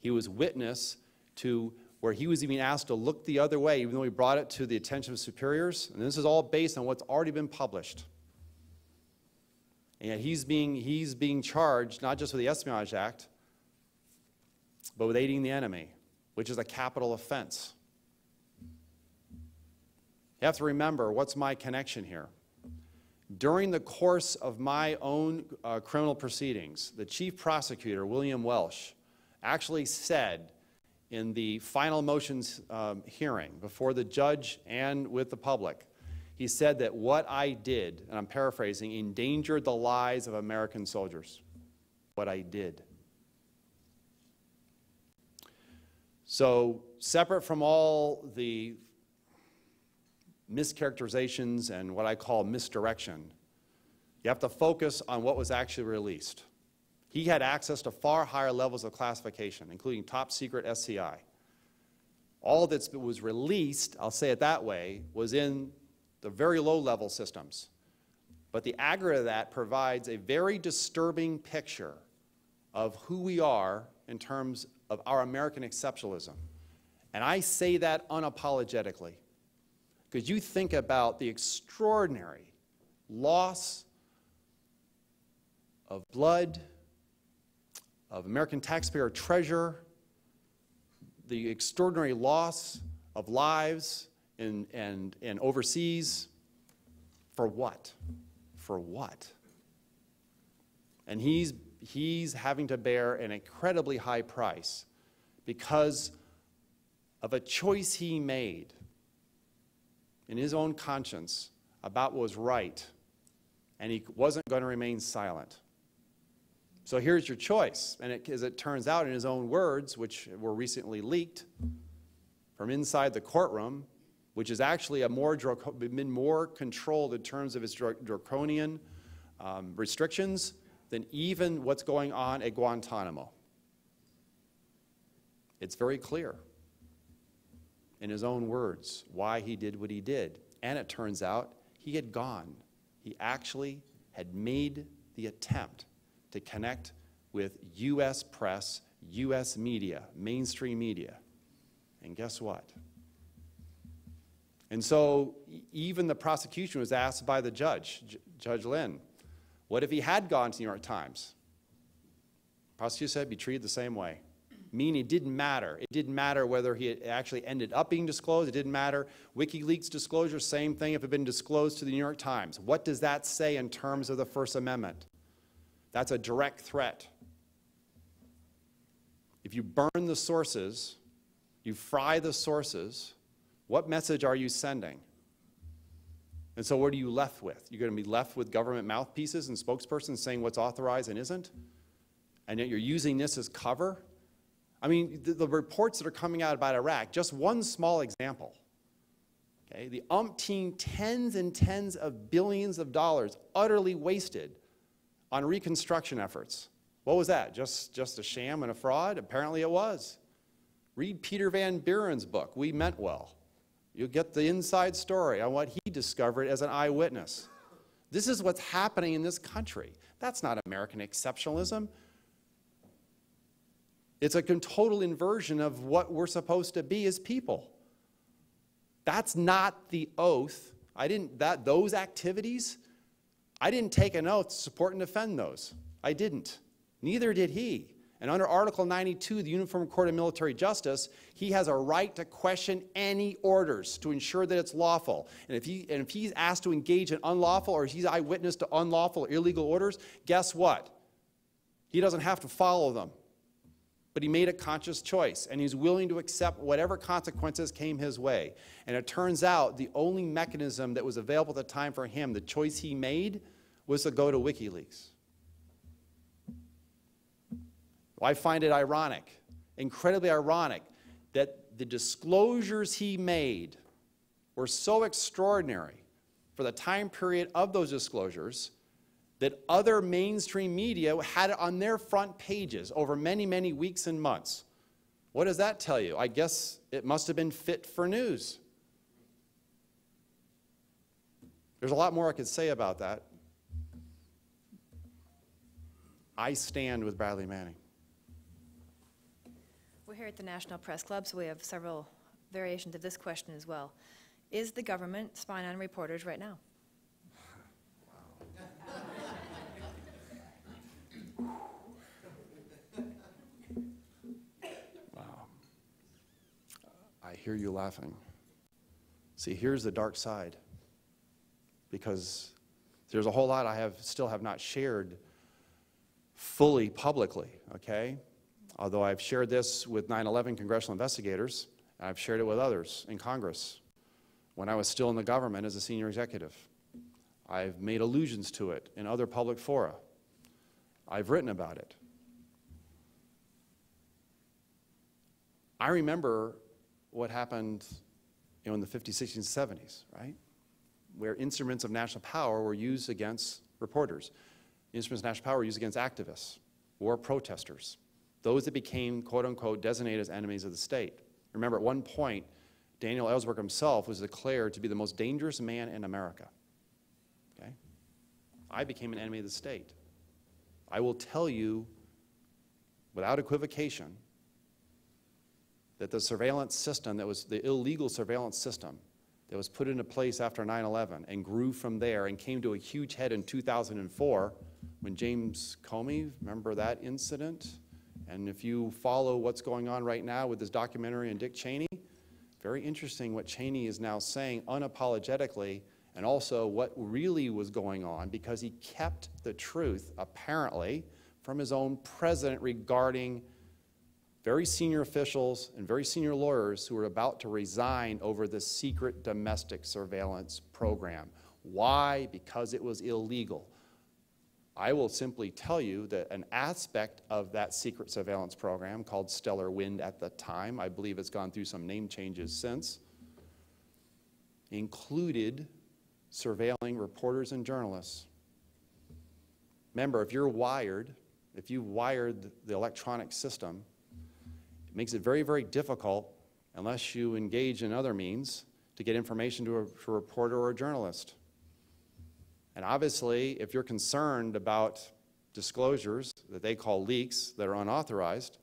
He was witness to where he was even asked to look the other way, even though he brought it to the attention of superiors. And this is all based on what's already been published. And yet he's being, he's being charged not just with the Espionage Act, but with aiding the enemy, which is a capital offense. You have to remember what's my connection here? During the course of my own uh, criminal proceedings, the chief prosecutor, William Welch, actually said in the final motions um, hearing before the judge and with the public, he said that what I did, and I'm paraphrasing, endangered the lives of American soldiers. What I did. So, separate from all the mischaracterizations and what I call misdirection. You have to focus on what was actually released. He had access to far higher levels of classification, including top secret SCI. All that was released, I'll say it that way, was in the very low level systems. But the aggregate of that provides a very disturbing picture of who we are in terms of our American exceptionalism. And I say that unapologetically because you think about the extraordinary loss of blood, of American taxpayer treasure, the extraordinary loss of lives in, and, and overseas. For what? For what? And he's, he's having to bear an incredibly high price because of a choice he made in his own conscience about what was right, and he wasn't going to remain silent. So here's your choice. And it, as it turns out, in his own words, which were recently leaked from inside the courtroom, which is actually a more been more controlled in terms of its draconian um, restrictions than even what's going on at Guantanamo. It's very clear in his own words why he did what he did. And it turns out he had gone. He actually had made the attempt to connect with U.S. press, U.S. media, mainstream media. And guess what? And so even the prosecution was asked by the judge, J Judge Lind, what if he had gone to the New York Times? Prosecutor said be treated the same way meaning it didn't matter. It didn't matter whether he actually ended up being disclosed. It didn't matter. WikiLeaks disclosure, same thing if it had been disclosed to the New York Times. What does that say in terms of the First Amendment? That's a direct threat. If you burn the sources, you fry the sources, what message are you sending? And so what are you left with? You're going to be left with government mouthpieces and spokespersons saying what's authorized and isn't? And yet you're using this as cover? I mean, the, the, reports that are coming out about Iraq, just one small example. Okay, the umpteen tens and tens of billions of dollars utterly wasted on reconstruction efforts. What was that? Just, just a sham and a fraud? Apparently it was. Read Peter Van Buren's book, We Meant Well. You'll get the inside story on what he discovered as an eyewitness. This is what's happening in this country. That's not American exceptionalism. It's a total inversion of what we're supposed to be as people. That's not the oath. I didn't, that, those activities, I didn't take an oath to support and defend those. I didn't. Neither did he. And under Article 92 of the Uniform Code of Military Justice, he has a right to question any orders to ensure that it's lawful. And if, he, and if he's asked to engage in unlawful or he's eyewitness to unlawful or illegal orders, guess what? He doesn't have to follow them but he made a conscious choice and he's willing to accept whatever consequences came his way. And it turns out the only mechanism that was available at the time for him, the choice he made, was to go to WikiLeaks. I find it ironic, incredibly ironic, that the disclosures he made were so extraordinary for the time period of those disclosures that other mainstream media had on their front pages over many, many weeks and months. What does that tell you? I guess it must have been fit for news. There's a lot more I could say about that. I stand with Bradley Manning. We're here at the National Press Club, so we have several variations of this question as well. Is the government spying on reporters right now? Hear you laughing. See, here's the dark side. Because there's a whole lot I have still have not shared fully publicly, okay? Although I've shared this with 9/11 congressional investigators, and I've shared it with others in Congress when I was still in the government as a senior executive. I've made allusions to it in other public fora. I've written about it. I remember what happened you know, in the 50s, 60s, and 70s, right? Where instruments of national power were used against reporters. Instruments of national power were used against activists war protesters, those that became, quote unquote, designated as enemies of the state. Remember, at one point, Daniel Ellsberg himself was declared to be the most dangerous man in America. Okay? I became an enemy of the state. I will tell you without equivocation that the surveillance system that was the illegal surveillance system that was put into place after 9 11 and grew from there and came to a huge head in 2004 when James Comey, remember that incident? And if you follow what's going on right now with this documentary on Dick Cheney, very interesting what Cheney is now saying unapologetically and also what really was going on because he kept the truth, apparently, from his own president regarding very senior officials and very senior lawyers who were about to resign over the secret domestic surveillance program. Why? Because it was illegal. I will simply tell you that an aspect of that secret surveillance program called Stellar Wind at the time, I believe it's gone through some name changes since, included surveilling reporters and journalists. Remember, if you're wired, if you wired the electronic system, it makes it very, very difficult, unless you engage in other means, to get information to a, to a reporter or a journalist. And obviously, if you're concerned about disclosures that they call leaks that are unauthorized,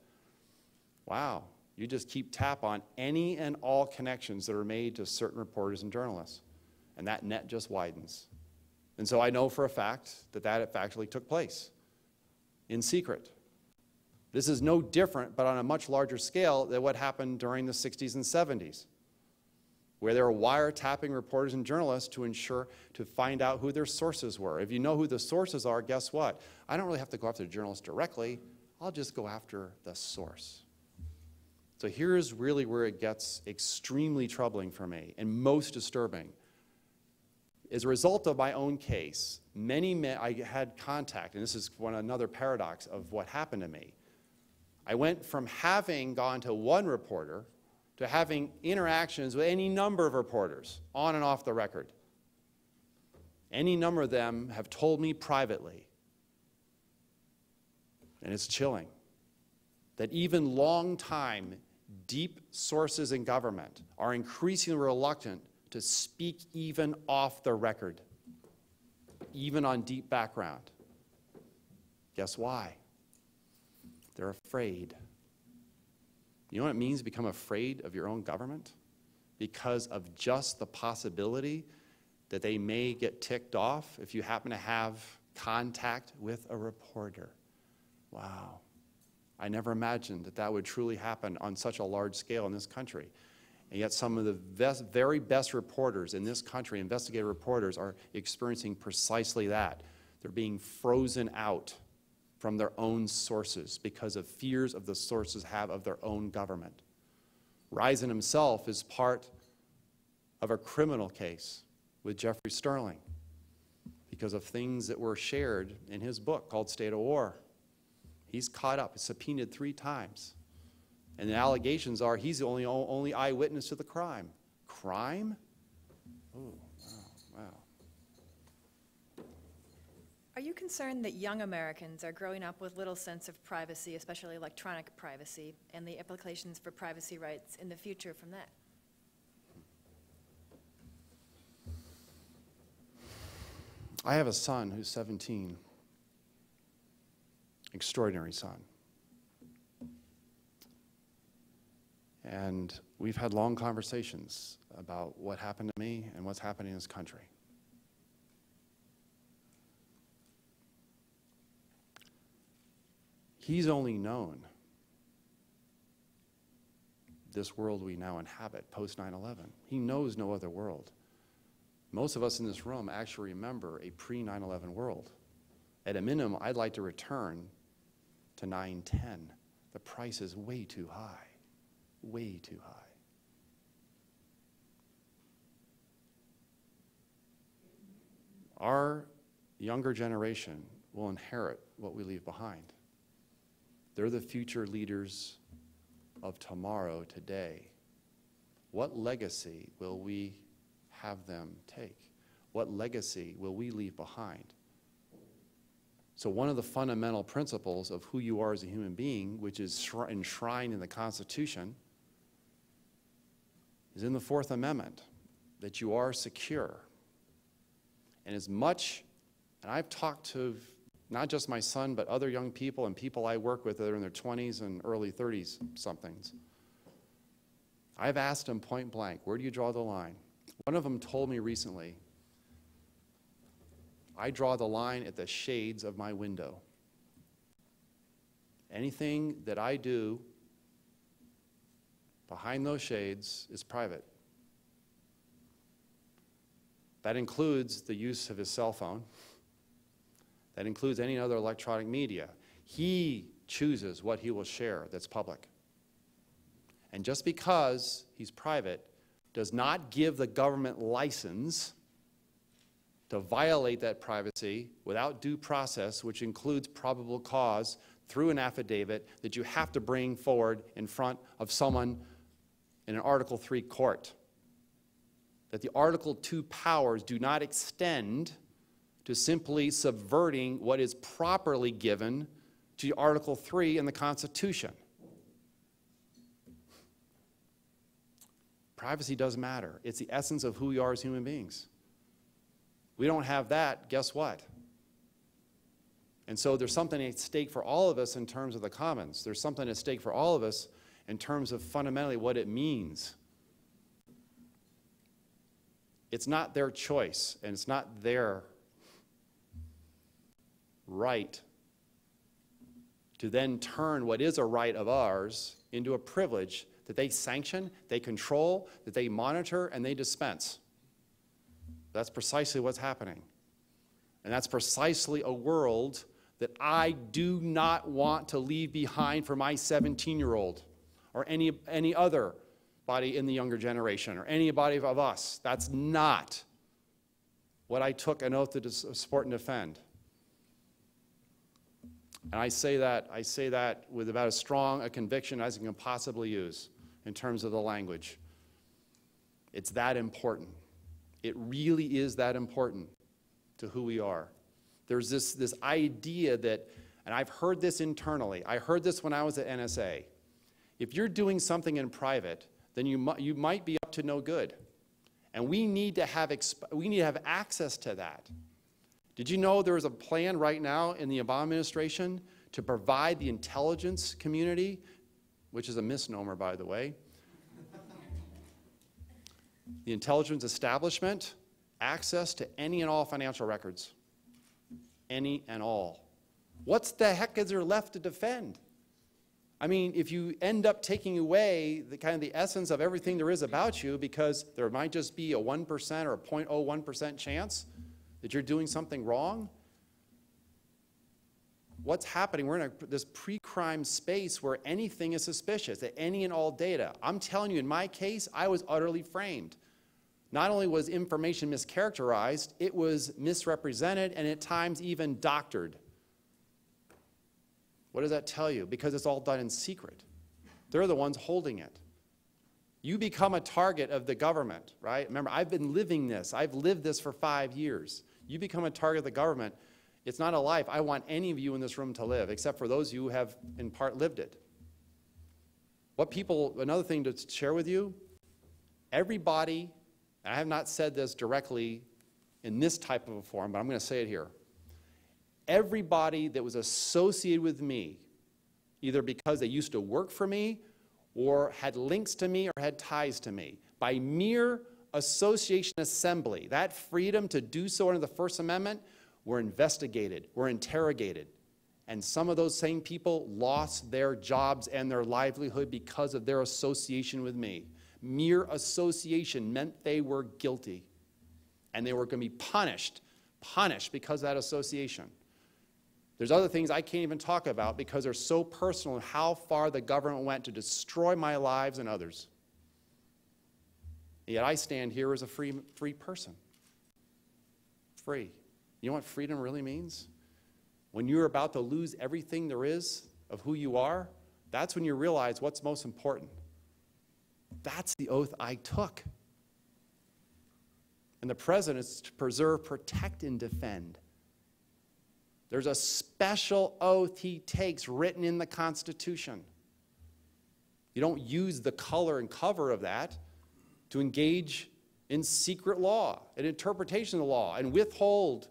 wow, you just keep tap on any and all connections that are made to certain reporters and journalists. And that net just widens. And so I know for a fact that that actually took place in secret. This is no different, but on a much larger scale, than what happened during the 60s and 70s, where they were wiretapping reporters and journalists to ensure, to find out who their sources were. If you know who the sources are, guess what? I don't really have to go after the journalist directly, I'll just go after the source. So here's really where it gets extremely troubling for me and most disturbing. As a result of my own case, many men, I had contact, and this is one another paradox of what happened to me. I went from having gone to one reporter to having interactions with any number of reporters on and off the record. Any number of them have told me privately, and it's chilling, that even long-time, deep sources in government are increasingly reluctant to speak even off the record, even on deep background. Guess why? They're afraid. You know what it means to become afraid of your own government? Because of just the possibility that they may get ticked off if you happen to have contact with a reporter. Wow. I never imagined that that would truly happen on such a large scale in this country. And yet, some of the best, very best reporters in this country, investigative reporters, are experiencing precisely that. They're being frozen out from their own sources because of fears of the sources have of their own government. Risen himself is part of a criminal case with Jeffrey Sterling because of things that were shared in his book called State of War. He's caught up, he's subpoenaed three times. And the allegations are he's the only, only eyewitness to the crime. Crime? Oh, Are you concerned that young Americans are growing up with little sense of privacy, especially electronic privacy, and the implications for privacy rights in the future from that? I have a son who's 17. Extraordinary son. And we've had long conversations about what happened to me and what's happening in this country. He's only known this world we now inhabit post 9 11. He knows no other world. Most of us in this room actually remember a pre 9 11 world. At a minimum, I'd like to return to 9 10. The price is way too high way too high. Our younger generation will inherit what we leave behind. They're the future leaders of tomorrow, today. what legacy will we have them take? What legacy will we leave behind? So, one of the fundamental principles of who you are as a human being, which is enshrined in the Constitution, is in the Fourth Amendment that you are secure. And as much, and I've talked to not just my son, but other young people and people I work with that are in their 20s and early 30s somethings. I've asked them point blank, where do you draw the line? One of them told me recently, I draw the line at the shades of my window. Anything that I do behind those shades is private. That includes the use of his cell phone. That includes any other electronic media. He chooses what he will share that's public. And just because he's private does not give the government license to violate that privacy without due process, which includes probable cause through an affidavit that you have to bring forward in front of someone in an Article 3 court. That the Article 2 powers do not extend to simply subverting what is properly given to Article 3 in the Constitution. Privacy does matter. It's the essence of who we are as human beings. We don't have that, guess what? And so there's something at stake for all of us in terms of the commons. There's something at stake for all of us in terms of fundamentally what it means. It's not their choice, and it's not their right to then turn what is a right of ours into a privilege that they sanction, they control, that they monitor, and they dispense. That's precisely what's happening. And that's precisely a world that I do not want to leave behind for my 17 year old or any, any other body in the younger generation or anybody of us. That's not what I took an oath to support uh, and defend. And I say that, I say that with about as strong a conviction as I can possibly use in terms of the language. It's that important. It really is that important to who we are. There's this, this idea that, and I've heard this internally, I heard this when I was at NSA. If you're doing something in private, then you, mu- you might be up to no good. And we need, to have exp- we need to have access to that. Did you know there is a plan right now in the Obama administration to provide the intelligence community, which is a misnomer, by the way, the intelligence establishment access to any and all financial records? Any and all. What's the heck is there left to defend? I mean, if you end up taking away the kind of the essence of everything there is about you because there might just be a 1% or a 0.01% chance that you're doing something wrong, what's happening? We're in a, this pre-crime space where anything is suspicious, that any and all data. I'm telling you, in my case, I was utterly framed. Not only was information mischaracterized, it was misrepresented and at times even doctored. What does that tell you? Because it's all done in secret. They're the ones holding it. You become a target of the government, right? Remember, I've been living this. I've lived this for five years. You become a target of the government. It's not a life I want any of you in this room to live, except for those who have, in part, lived it. What people, another thing to share with you everybody, and I have not said this directly in this type of a form, but I'm going to say it here everybody that was associated with me, either because they used to work for me or had links to me or had ties to me, by mere association assembly, that freedom to do so under the First Amendment, were investigated, were interrogated. And some of those same people lost their jobs and their livelihood because of their association with me. Mere association meant they were guilty. And they were going to be punished, punished because of that association. There's other things I can't even talk about because they're so personal and how far the government went to destroy my lives and others. Yet I stand here as a free, free person. Free. You know what freedom really means? When you're about to lose everything there is of who you are, that's when you realize what's most important. That's the oath I took. And the president is to preserve, protect, and defend. There's a special oath he takes written in the Constitution. You don't use the color and cover of that to engage in secret law and interpretation of the law and withhold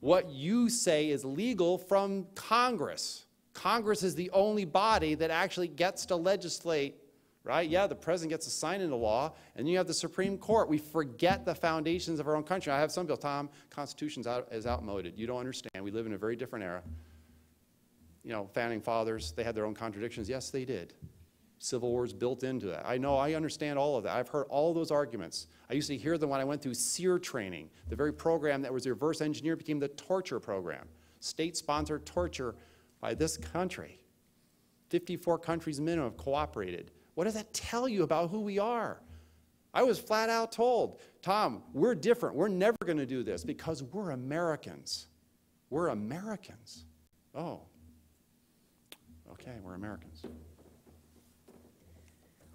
what you say is legal from Congress. Congress is the only body that actually gets to legislate, right? Yeah, the president gets to sign into law, and you have the Supreme Court. We forget the foundations of our own country. I have some people, Tom, Constitution out, is outmoded. You don't understand. We live in a very different era. You know, founding fathers, they had their own contradictions. Yes, they did. Civil War's built into that. I know, I understand all of that. I've heard all those arguments. I used to hear them when I went through SERE training. The very program that was reverse engineered became the torture program. State-sponsored torture by this country. 54 countries minimum have cooperated. What does that tell you about who we are? I was flat out told, Tom, we're different. We're never going to do this because we're Americans. We're Americans. Oh, okay, we're Americans.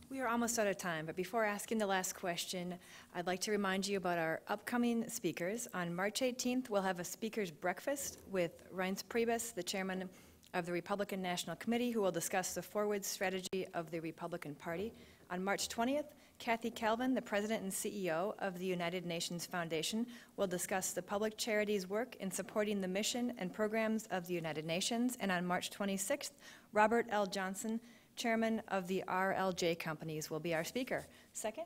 We are almost out of time, but before asking the last question, I'd like to remind you about our upcoming speakers. On March 18th, we'll have a speakers breakfast with Reince Priebus, the chairman of the Republican National Committee, who will discuss the forward strategy of the Republican Party. On March 20th, Kathy Calvin, the president and CEO of the United Nations Foundation, will discuss the public charities' work in supporting the mission and programs of the United Nations. And on March 26th, Robert L. Johnson, chairman of the RLJ Companies, will be our speaker. Second,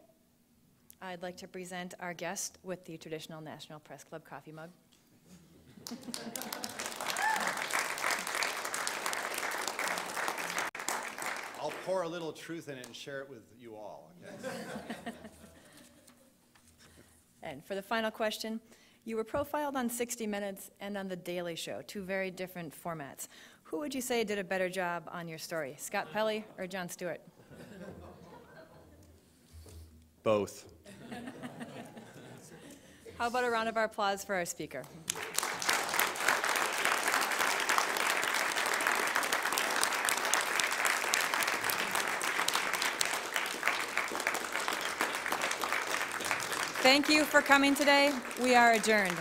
I'd like to present our guest with the traditional National Press Club coffee mug. I'll pour a little truth in it and share it with you all. okay? *laughs* And for the final question, you were profiled on 60 Minutes and on The Daily Show, two very different formats. Who would you say did a better job on your story, Scott Pelley or Jon Stewart? Both. How about a round of applause for our speaker? Thank you for coming today. We are adjourned.